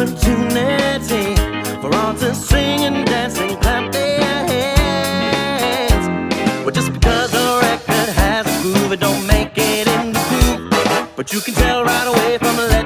opportunity for all to sing and dance and clap their hands. Well, just because a record has a groove, it don't make it in the groove. But you can tell right away from a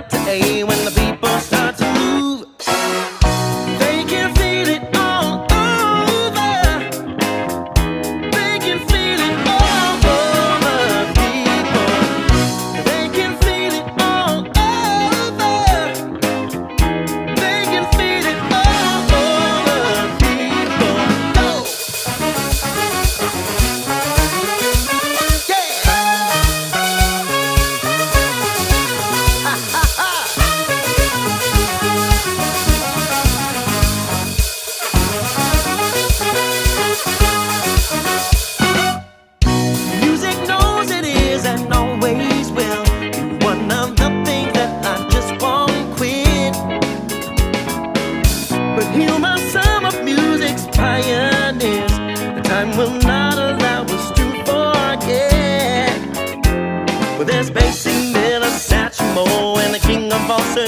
There's Basie Miller, Satchmo, and the king of all Sir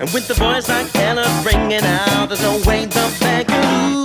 And with the voice like Ella uh, ringing out, there's no way the band can lose.